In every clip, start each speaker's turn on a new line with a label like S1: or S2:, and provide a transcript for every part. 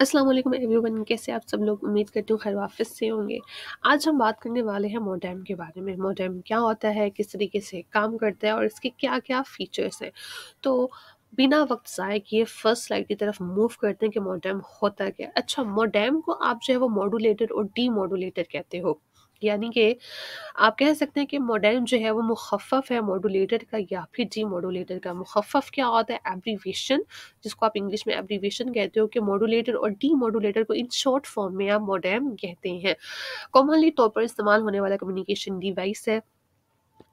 S1: अस्सलाम वालेकुम एवरीवन, कैसे आप सब लोग? उम्मीद करती हूँ खैर वाफिस से होंगे। आज हम बात करने वाले हैं मोडेम के बारे में। मोडेम क्या होता है, किस तरीके से काम करता है और इसके क्या क्या फीचर्स हैं? तो बिना वक्त ज़ाय किए फ़र्स्ट स्लाइड की तरफ़ मूव करते हैं कि मोडेम होता क्या। अच्छा मोडेम को आप जो है वो मॉडुलेटर और डी मॉडुलेटर कहते हो। यानी कि आप कह सकते हैं कि मॉडर्न जो है वो मुखफ़ है मॉडुलेटर का या फिर डी मॉडुलेटर का। मुखफ़ क्या होता है? एब्रीवेशन जिसको आप इंग्लिश में एब्रीवेशन कहते हो कि मॉडुलेटर और डी मॉडुलेटर को इन शॉर्ट फॉर्म में आप मॉडर्म कहते हैं। कॉमनली तौर पर इस्तेमाल होने वाला कम्युनिकेशन डिवाइस है।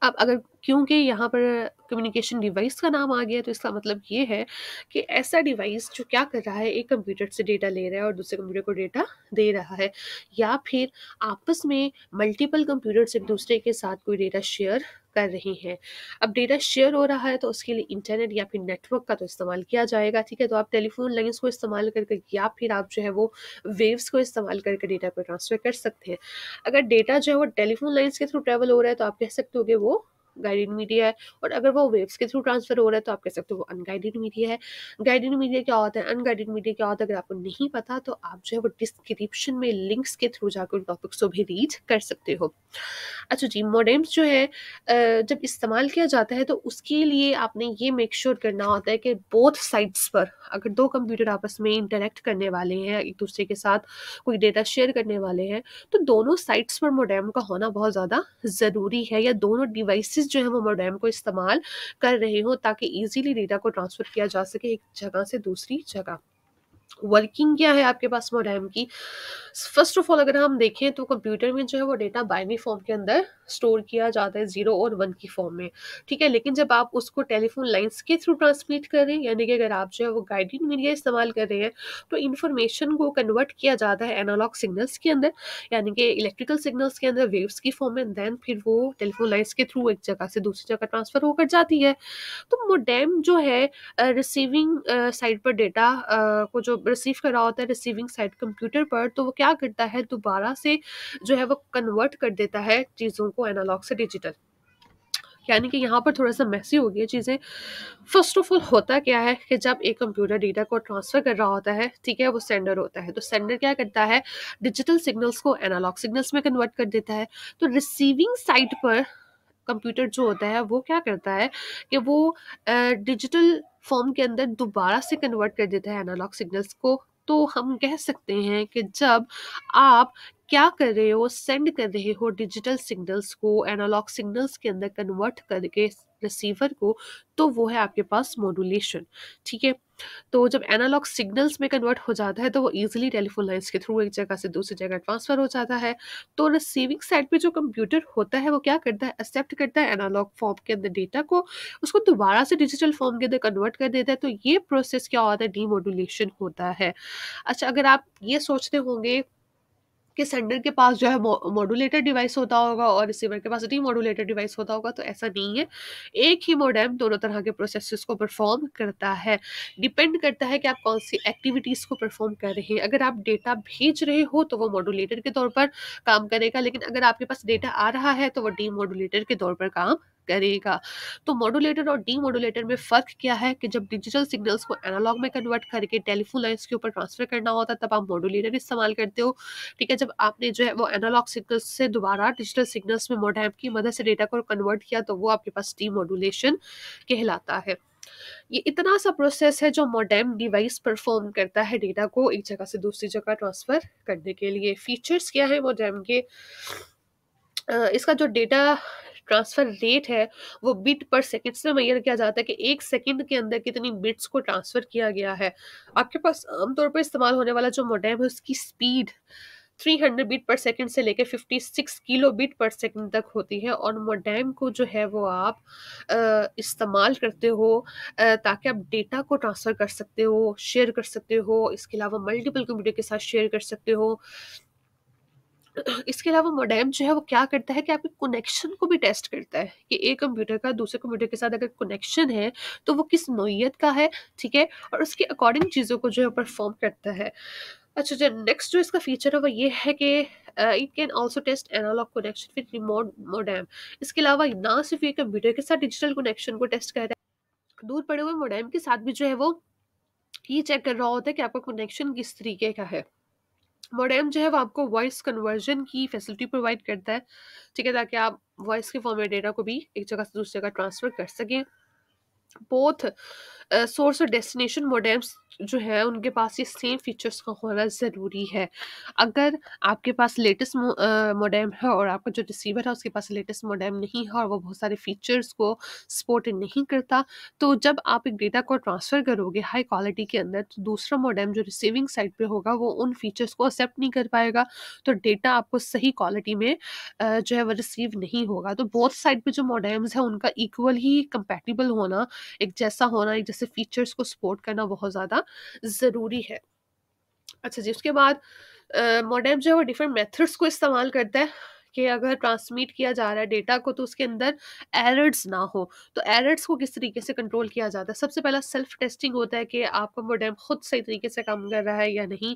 S1: अब अगर क्योंकि यहाँ पर कम्युनिकेशन डिवाइस का नाम आ गया तो इसका मतलब ये है कि ऐसा डिवाइस जो क्या कर रहा है, एक कंप्यूटर से डेटा ले रहा है और दूसरे कंप्यूटर को डेटा दे रहा है। या फिर आपस में मल्टीपल कंप्यूटर से दूसरे के साथ कोई डेटा शेयर कर रही हैं। अब डेटा शेयर हो रहा है तो उसके लिए इंटरनेट या फिर नेटवर्क का तो इस्तेमाल किया जाएगा, ठीक है? तो आप टेलीफोन लाइन्स को इस्तेमाल करके या फिर आप जो है वो वेव्स को इस्तेमाल करके डेटा को ट्रांसफ़र कर सकते हैं। अगर डेटा जो है वो टेलीफोन लाइन्स के थ्रू ट्रेवल हो रहा है तो आप कह सकते हो कि वो गाइडेड मीडिया है, और अगर वो वेव्स के थ्रू ट्रांसफ़र हो रहा है तो आप कह सकते हो वो अनगाइडेड मीडिया है। गाइडेड मीडिया क्या होता है? अनगाइडेड मीडिया क्या होता है? अगर आपको नहीं पता तो आप जो है वो डिस्क्रिप्शन में लिंक्स के थ्रू जाकर उन टॉपिक्स को भी रीड कर सकते हो। अच्छा जी मॉडेम्स जो है जब इस्तेमाल किया जाता है तो उसके लिए आपने ये मेक श्योर sure करना होता है कि बोथ साइड्स पर अगर दो कंप्यूटर आपस में इंटरेक्ट करने वाले हैं, एक दूसरे के साथ कोई डेटा शेयर करने वाले हैं तो दोनों साइड्स पर मोडेम का होना बहुत ज़्यादा ज़रूरी है, या दोनों डिवाइसेस जो है वो मोडेम को इस्तेमाल कर रहे हो ताकि ईजिली डेटा को ट्रांसफ़र किया जा सके एक जगह से दूसरी जगह। वर्किंग क्या है आपके पास मोडेम की? फ़र्स्ट ऑफ़ ऑल अगर हम देखें तो कंप्यूटर में जो है वो डेटा बाइनरी फॉर्म के अंदर स्टोर किया जाता है ज़ीरो और वन की फॉर्म में। ठीक है? लेकिन जब आप उसको टेलीफोन लाइंस के थ्रू ट्रांसमिट कर रहे हैं यानी कि अगर आप जो है वो गाइडेड मीडिया इस्तेमाल कर रहे हैं तो इन्फॉर्मेशन को कन्वर्ट किया जाता है एनालॉग सिग्नल्स के अंदर, यानी कि इलेक्ट्रिकल सिग्नल्स के अंदर वेव्स की फॉर्म में देन फिर वो टेलीफोन लाइन्स के थ्रू एक जगह से दूसरी जगह ट्रांसफ़र होकर जाती है। तो मोडेम जो है रिसीविंग साइड पर डेटा को जो रिसीव कर रहा होता है रिसीविंग साइड कंप्यूटर पर तो वो क्या करता है? दोबारा से जो है वो कन्वर्ट कर देता है चीज़ों को एनालॉग से डिजिटल यानी कि यहाँ पर थोड़ा सा मैसी हो गई चीज़ें. फ़र्स्ट ऑफ़ ऑल होता क्या है कि जब एक कंप्यूटर डेटा को ट्रांसफ़र कर रहा होता है, ठीक है, वो सेंडर होता है तो सेंडर क्या करता है? डिजिटल सिग्नल्स को एनालॉग सिग्नल्स में कन्वर्ट कर देता है. तो रिसीविंग साइड पर कंप्यूटर जो होता है, वो क्या करता है कि वो डिजिटल फॉर्म के अंदर दोबारा से कन्वर्ट कर देता है एनालॉग सिग्नल्स को। तो हम कह सकते हैं कि जब आप क्या कर रहे हो सेंड कर रहे हो डिजिटल सिग्नल्स को एनालॉग सिग्नल्स के अंदर कन्वर्ट करके रिसीवर को तो वो है आपके पास मॉड्यूलेशन ठीक है? तो जब एनालॉग सिग्नल्स में कन्वर्ट हो जाता है तो वो इजीली टेलीफोन लाइंस के थ्रू एक जगह से दूसरी जगह ट्रांसफ़र हो जाता है। तो रिसीविंग साइड पे जो कंप्यूटर होता है, वो क्या करता है एक्सेप्ट करता है एनालॉग फॉर्म के अंदर डेटा को, उसको दोबारा से डिजिटल फॉर्म के अंदर कन्वर्ट कर देता है तो ये प्रोसेस क्या होता है डीमोडुलेशन होता है। अच्छा अगर आप ये सोचते होंगे कि सेंडर के पास जो है मॉडुलेटर डिवाइस होता होगा और रिसीवर के पास डी मॉडुलेटर डिवाइस होता होगा तो ऐसा नहीं है। एक ही मोडेम दोनों तरह के प्रोसेस को परफॉर्म करता है। डिपेंड करता है कि आप कौन सी एक्टिविटीज़ को परफॉर्म कर रहे हैं। अगर आप डेटा भेज रहे हो तो वो मॉडुलेटर के तौर पर काम करेगा, लेकिन अगर आपके पास डेटा आ रहा है तो वो डी के तौर पर काम करेगा। तो मॉडुलेटर और डी मॉडुलेटर में फ़र्क क्या है कि जब डिजिटल सिग्नल्स को एनालॉग में कन्वर्ट करके टेलीफोन लाइन्स के ऊपर ट्रांसफ़र करना होता है, तब आप मॉडुलेटर इस्तेमाल करते हो। ठीक है, जब आपने जो है वो एनालॉग सिग्नल्स से दोबारा डिजिटल सिग्नल्स में मोडेम की मदद से डेटा को कन्वर्ट किया तो वो आपके पास डी मॉडुलेशन कहलाता है। ये इतना सा प्रोसेस है जो मोडेम डिवाइस परफॉर्म करता है डेटा को एक जगह से दूसरी जगह ट्रांसफ़र करने के लिए। फीचर्स क्या है मोडेम के? इसका जो डेटा ट्रांसफ़र रेट है, वो बिट पर सेकंड से मैयर किया जाता है कि एक सेकंड के अंदर कितनी बिट्स को ट्रांसफ़र किया गया है। आपके पास आमतौर पर इस्तेमाल होने वाला जो मोडेम है, उसकी स्पीड 300 बिट पर सेकंड से लेकर 56 किलो बिट पर सेकंड तक होती है और मोडेम को जो है, वो आप इस्तेमाल करते हो ताकि आप डेटा को ट्रांसफ़र कर सकते हो शेयर कर सकते हो, इसके अलावा मल्टीपल कंप्यूटर के साथ शेयर कर सकते हो। इसके अलावा मोडेम जो है वो क्या करता है कि आपके कनेक्शन को भी टेस्ट करता है कि एक कंप्यूटर का दूसरे कंप्यूटर के साथ अगर कनेक्शन है तो वो किस नोयत का है, ठीक है? और उसके अकॉर्डिंग चीज़ों को जो है परफॉर्म करता है। अच्छा जो नेक्स्ट जो इसका फीचर है वो ये है कि it can also test analogue connection with remote modem इसके अलावा ना सिर्फ़ ये कंप्यूटर के साथ डिजिटल कनेक्शन को टेस्ट कर रहा है, दूर पड़े हुए मोडेम के साथ भी जो है वो ये चेक कर रहा होता है कि आपका कनेक्शन किस तरीके का है। मोडेम जो है वो आपको वॉइस कन्वर्जन की फैसिलिटी प्रोवाइड करता है, ठीक है? ताकि आप वॉइस के फॉर्म में डेटा को भी एक जगह से दूसरी जगह ट्रांसफ़र कर सकें। बोथ सोर्स और डेस्टिनेशन मोडेम्स जो है उनके पास ये सेम फीचर्स का होना ज़रूरी है। अगर आपके पास लेटेस्ट मोडेम है और आपका जो रिसीवर है उसके पास लेटेस्ट मोडेम नहीं है और वो बहुत सारे फीचर्स को सपोर्ट नहीं करता तो जब आप एक डेटा को ट्रांसफ़र करोगे हाई क्वालिटी के अंदर तो दूसरा मोडेम जो रिसीविंग साइड पर होगा वो उन फीचर्स को एक्सेप्ट नहीं कर पाएगा तो डेटा आपको सही क्वालिटी में जो है वो रिसीव नहीं होगा। तो बोथ साइड पर जो मोडेम्स हैं उनका इक्वल ही कंपेटिबल होना एक जैसा होना, एक जैसे फीचर्स को सपोर्ट करना बहुत ज़्यादा ज़रूरी है। अच्छा जी, उसके बाद मॉडेम जो है वो डिफरेंट मेथड्स को इस्तेमाल करता है कि अगर ट्रांसमिट किया जा रहा है डेटा को तो उसके अंदर एरर्स ना हो। तो एरर्स को किस तरीके से कंट्रोल किया जाता है? सबसे पहला सेल्फ टेस्टिंग होता है कि आपका मॉडेम खुद सही तरीके से काम कर रहा है या नहीं।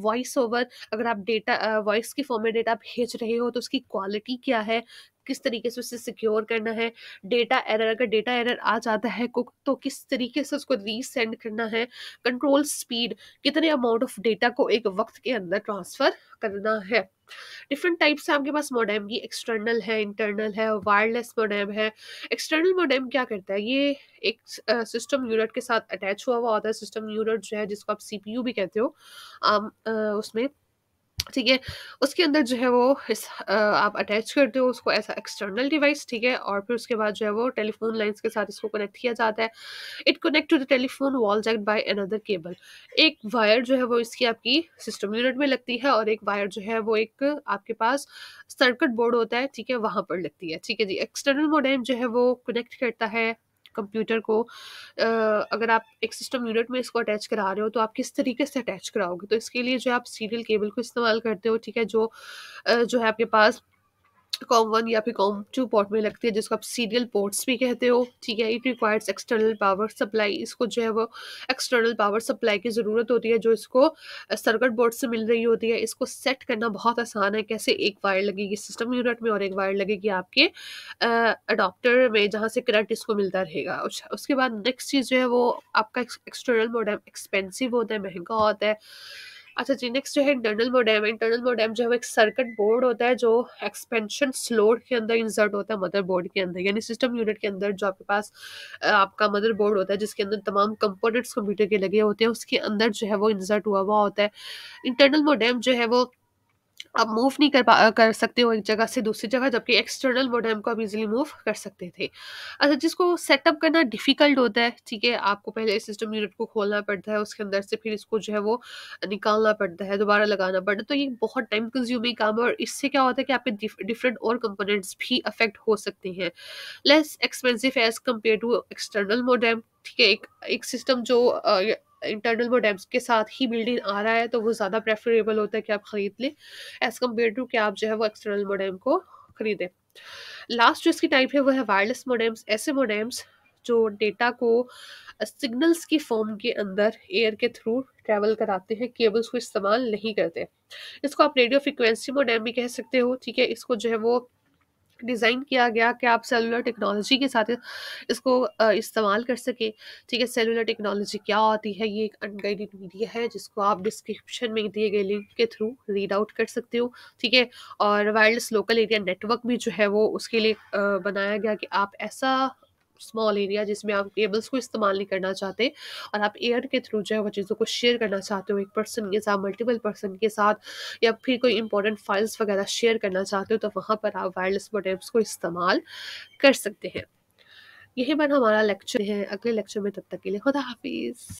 S1: वॉइस ओवर अगर आप डेटा वॉइस के फॉर्म में डेटा भेज रहे हो तो उसकी क्वालिटी क्या है? किस तरीके से उसे सिक्योर करना है? डेटा एरर अगर डेटा एरर आ जाता है तो किस तरीके से उसको रीसेंड करना है? कंट्रोल स्पीड कितने अमाउंट ऑफ़ डेटा को एक वक़्त के अंदर ट्रांसफ़र करना है। डिफरेंट टाइप्स हैं आपके पास मोडेम की एक्सटर्नल है, इंटरनल है, वायरलेस मोडेम है। एक्सटर्नल मोडेम क्या करता है? ये एक सिस्टम यूनिट के साथ अटैच हुआ हुआ होता है। सिस्टम यूनिट जो है जिसको आप सीपीयू भी कहते हो आम अ, उसमें ठीक है? उसके अंदर जो है वो इस अ, आप अटैच करते हो उसको अ एक्सटर्नल डिवाइस ठीक है? और फिर उसके बाद जो है वो टेलीफ़ोन लाइन्स के साथ इसको कनेक्ट किया जाता है। It connect to the telephone wall jacked by another cable. एक वायर जो है वो इसकी आपकी सिस्टम यूनिट में लगती है और एक वायर जो है वो एक आपके पास सर्किट बोर्ड होता है, ठीक है? वहाँ पर लगती है, ठीक है जी? एक्सटर्नल मॉडेम जो है वो कनेक्ट करता है कंप्यूटर को अगर आप एक सिस्टम यूनिट में इसको अटैच करा रहे हो तो आप किस तरीके से अटैच कराओगे? तो इसके लिए जो आप सीरियल केबल को इस्तेमाल करते हो, ठीक है? जो जो है आपके पास कॉम वन या फिर कॉम टू पोर्ट में लगती है जिसको आप सीरियल पोर्ट्स भी कहते हो, ठीक है? It requires external power supply इसको जो है वो एक्सटर्नल पावर सप्लाई की ज़रूरत होती है जो इसको सर्कट बोर्ड से मिल रही होती है। इसको सेट करना बहुत आसान है, कैसे एक वायर लगेगी सिस्टम यूनिट में और एक वायर लगेगी आपके अडोप्टर में जहाँ से करंट इसको मिलता रहेगा। अच्छा, उसके बाद नेक्स्ट चीज़ जो है वो आपका एक्सटर्नल मॉडेम एक्सपेंसिव होता है, महँगा होता है। अच्छा जी, नेक्स्ट जो है इंटरनल मोडेम इंटरनल मोडेम जो है एक सर्किट बोर्ड होता है जो एक्सपेंशन स्लोड के अंदर इंसर्ट होता है मदर बोर्ड के अंदर यानी सिस्टम यूनिट के अंदर जो आपके पास आपका मदर बोर्ड होता है जिसके अंदर तमाम कंपोनेंट्स कंप्यूटर के लगे होते हैं उसके अंदर जो है वो इंसर्ट हुआ हुआ होता है। इंटरनल मोडेम जो है वो आप मूव नहीं कर पा कर सकते हो एक जगह से दूसरी जगह जबकि एक्सटर्नल मॉडेम को आप इज़िली मूव कर सकते थे। अच्छा जिसको सेटअप करना डिफ़िकल्ट होता है, ठीक है? आपको पहले सिस्टम यूनिट को खोलना पड़ता है, उसके अंदर से फिर इसको जो है वो निकालना पड़ता है, दोबारा लगाना पड़ता है, तो ये बहुत टाइम कंज़्यूमिंग काम है और इससे क्या होता है कि आपके डिफरेंट और कंपोनेंट्स भी अफ़ेक्ट हो सकते हैं। Less expensive as compare to external modem, ठीक है? एक एक सिस्टम जो इंटरनल मॉडेम्स के साथ ही बिल्ट इन आ रहा है, तो वो ज़्यादा प्रेफ़रेबल होता है कि आप खरीद लें, एज़ कंपेयर टू कि आप जो है वो एक्सटर्नल मॉडेम को खरीदें। लास्ट जो इसकी टाइप है वो है वायरलेस मोडेम्स ऐसे मोडेम्स जो डेटा को सिग्नल्स की फॉर्म के अंदर एयर के थ्रू ट्रैवल कराते हैं केबल्स को इस्तेमाल नहीं करते इसको आप रेडियो फ्रिक्वेंसी मोडेम भी कह सकते हो ठीक है इसको जो है वो डिज़ाइन किया गया कि आप सेलुलर टेक्नोलॉजी के साथ इसको इस्तेमाल कर सकें। ठीक है, सेलुलर टेक्नोलॉजी क्या होती है, ये एक अनगाइडेड मीडिया है, जिसको आप डिस्क्रिप्शन में दिए गए लिंक के थ्रू रीड आउट कर सकते हो। ठीक है, और वायरलेस लोकल एरिया नेटवर्क भी जो है वो उसके लिए बनाया गया कि आप ऐसा स्मॉल एरिया जिसमें आप केबल्स को इस्तेमाल नहीं करना चाहते और आप एयर के थ्रू जो है वो चीज़ों को शेयर करना चाहते हो एक पर्सन के साथ मल्टीपल पर्सन के साथ या फिर कोई इंपॉर्टेंट फाइल्स वगैरह शेयर करना चाहते हो तो वहाँ पर आप वायरलेस मोडेम्स को इस्तेमाल कर सकते हैं। यही बार हमारा लेक्चर है, अगले लेक्चर में तब तक के लिए खुदा हाफिज़।